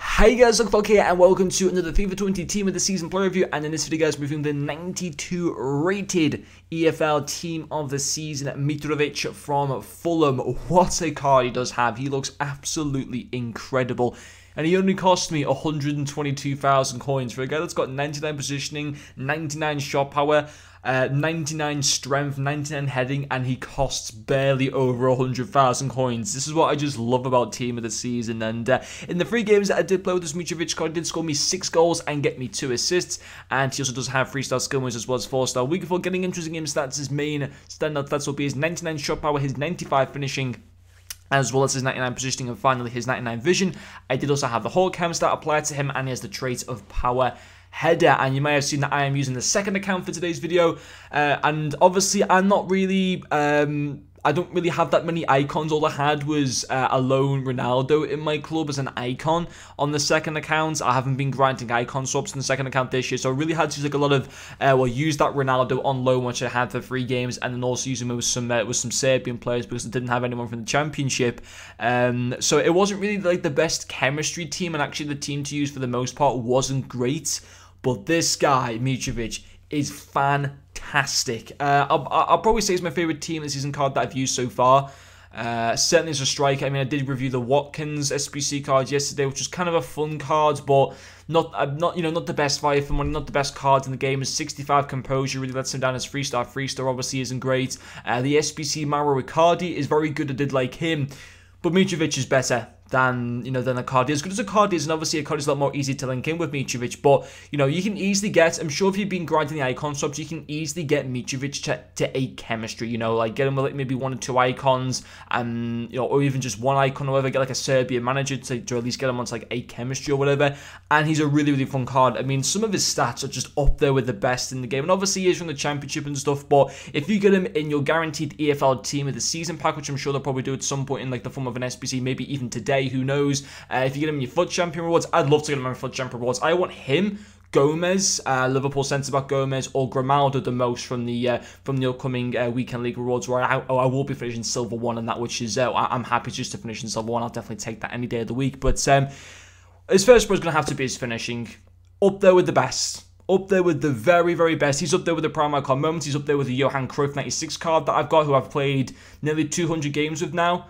Hey guys, Luke here and welcome to another FIFA 20 Team of the Season Player Review. And in this video guys we're reviewing the 92 rated EFL Team of the Season Mitrovic from Fulham. What a card he does have, he looks absolutely incredible and he only cost me 122,000 coins for a guy that's got 99 positioning, 99 shot power, uh, 99 strength, 99 heading, and he costs barely over 100,000 coins. This is what I just love about Team of the Season. And uh, in the three games that I did play with this Mitrovic card, he did score me six goals and get me two assists. And he also does have three star skill moves as well as four star. We for getting interesting game stats, his main standout stats will be his 99 shot power, his 95 finishing, as well as his 99 positioning and finally his 99 vision. I did also have the whole chem stat applied to him and he has the trait of power header and you may have seen that I am using the second account for today's video uh, and obviously I'm not really um, I don't really have that many icons. All I had was uh, a loan Ronaldo in my club as an icon on the second account. I haven't been granting icon swaps in the second account this year, so I really had to use like a lot of uh, well use that Ronaldo on loan which I had for three games, and then also using him with some uh, with some Serbian players because I didn't have anyone from the Championship. Um, so it wasn't really like the best chemistry team, and actually the team to use for the most part wasn't great. But this guy Mitrovic is fantastic. Uh, I'll, I'll, probably say it's my favorite team this season card that I've used so far. Uh, certainly as a striker. I mean, I did review the Watkins SBC card yesterday, which was kind of a fun card, but not uh, not you know not the best value for money, not the best cards in the game. Is 65 composure really lets him down as three star. Three star obviously isn't great. Uh, the SBC Mauro Icardi is very good. I did like him, but Mitrovic is better than you know than Icardi. As good as Icardi is, and obviously Icardi is a lot more easy to link in with Mitrovic. But you know you can easily get. I'm sure if you've been grinding the icon swaps, you can easily get Mitrovic to, to eight chemistry. You know, like get him with like maybe one or two icons, and you know, or even just one icon or whatever. Get like a Serbian manager to, to at least get him onto like eight chemistry or whatever. And he's a really really fun card. I mean, some of his stats are just up there with the best in the game, and obviously he is from the championship and stuff. But if you get him in your guaranteed EFL team of the season pack, which I'm sure they'll probably do at some point in like the form of an SBC, maybe even today, who knows? Uh, if you get him in your FUT champion rewards, I'd love to get him in FUT champion rewards. I want him Gomez, uh, Liverpool centre back Gomez, or Grimaldo the most from the uh, from the upcoming uh, weekend league rewards. Where I, oh, I will be finishing silver one, and that which is uh, I'm happy just to finish in silver one. I'll definitely take that any day of the week. But um, his first is going to have to be his finishing up there with the best. Up there with the very, very best. He's up there with the prime icon moments. He's up there with the Johan Cruyff 96 card that I've got, who I've played nearly 200 games with now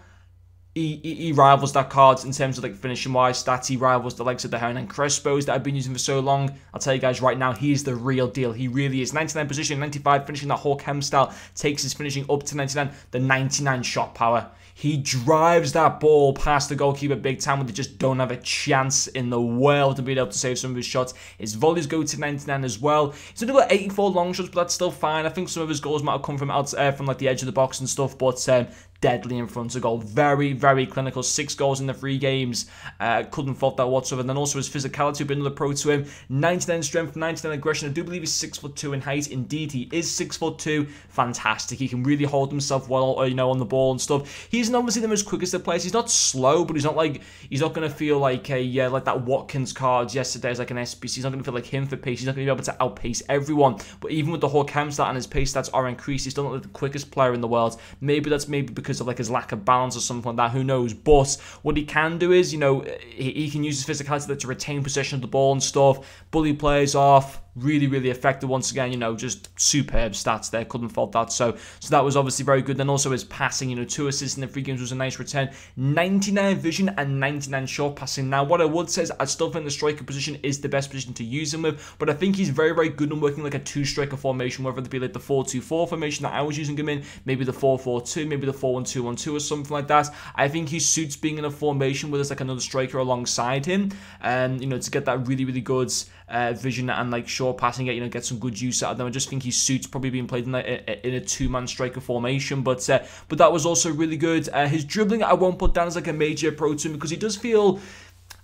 he, he, he, rivals that cards in terms of like finishing wise stats. He rivals the likes of the Hernan Crespos that I've been using for so long. I'll tell you guys right now, he is the real deal. He really is. 99 position, 95 finishing that Hawk chem style takes his finishing up to 99. The 99 shot power. He drives that ball past the goalkeeper big time when they just don't have a chance in the world to be able to save some of his shots. His volleys go to 99 as well. He's only got 84 long shots, but that's still fine. I think some of his goals might have come from out uh, from like the edge of the box and stuff, but um, deadly in front of goal. Very, very clinical. Six goals in the three games. Uh, couldn't fault that whatsoever. And then also his physicality, been another pro to him. 99 strength, 99 aggression. I do believe he's six foot two in height. Indeed, he is six foot two. Fantastic. He can really hold himself well, you know, on the ball and stuff. He's obviously the most quickest of players. He's not slow, but he's not like he's not going to feel like a uh, like that Watkins cards yesterday as like an SBC. He's not to feel like him for pace. He's not to be able to outpace everyone. But even with the Hawk stat and his pace stats are increased, he's still not the quickest player in the world. Maybe that's maybe because of like his lack of balance or something like that. Who knows? But what he can do is, you know, he, he can use his physicality to retain possession of the ball and stuff, bully players off, really, really effective once again. You know, just superb stats there. Couldn't fault that. So, so that was obviously very good. Then also his passing, you know, two assists in the three games was a nice return. 99 vision and 99 short passing. Now, what I would say is I still think the striker position is the best position to use him with, but I think he's very, very good in working like a two striker formation, whether it be like the 4 2 4 formation that I was using him in, maybe the 4 4 2, maybe the 4 1 2 1 2 or something like that. I think he suits being in a formation where there's like another striker alongside him, and, you know, to get that really, really good uh, vision and like short passing it, you know, get some good use out of them. I just think he suits probably being played in a, in a two-man striker formation, but uh, but that was also really good. Uh, his dribbling I won't put down as like a major pro to him because he does feel,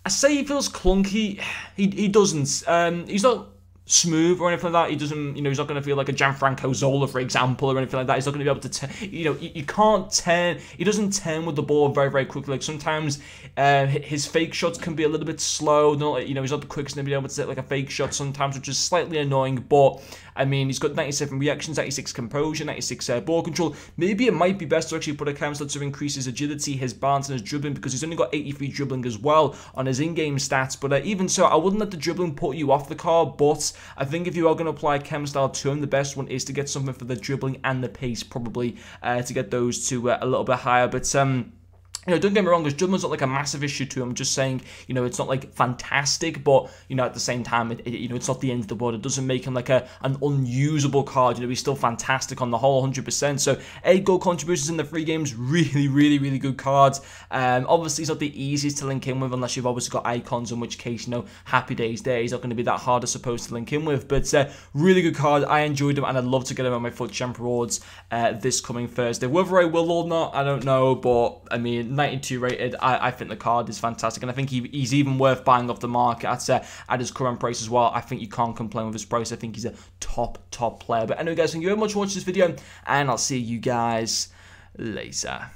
I say he feels clunky. He he doesn't. Um, he's not smooth or anything like that. He doesn't, you know, he's not going to feel like a Gianfranco Zola, for example, or anything like that. He's not going to be able to, you know, you, can't turn. He doesn't turn with the ball very, very quickly. Like sometimes uh, his fake shots can be a little bit slow. Not, you know, he's not the quickest to be able to take like a fake shot sometimes, which is slightly annoying. But I mean, he's got 97 reactions, 96 composure, 96 uh, ball control. Maybe it might be best to actually put a chem style to increase his agility, his balance, and his dribbling because he's only got 83 dribbling as well on his in-game stats. But uh, even so, I wouldn't let the dribbling put you off the card. But I think if you are going to apply Chem style to him, the best one is to get something for the dribbling and the pace, probably uh, to get those two uh, a little bit higher. But um, you know, don't get me wrong, his dribbling's not like a massive issue to him. I'm just saying, you know, it's not like fantastic, but you know, at the same time, it, it, you know, it's not the end of the world. It doesn't make him like a an unusable card. You know, he's still fantastic on the whole, 100%. So eight goal contributions in the three games, really, really, really good cards. Um, obviously, he's not the easiest to link in with unless you've obviously got icons, in which case, you know, happy days there. He's not going to be that hard, I suppose, to link in with. But uh, really good card. I enjoyed him, and I'd love to get him on my FUT Champ rewards uh, this coming Thursday. Whether I will or not, I don't know. But I mean, 92 rated. I, I think the card is fantastic, and I think he, he's even worth buying off the market at, uh, at his current price as well. I think you can't complain with his price. I think he's a top, top player. But anyway, guys, thank you very much for watching this video, and I'll see you guys later.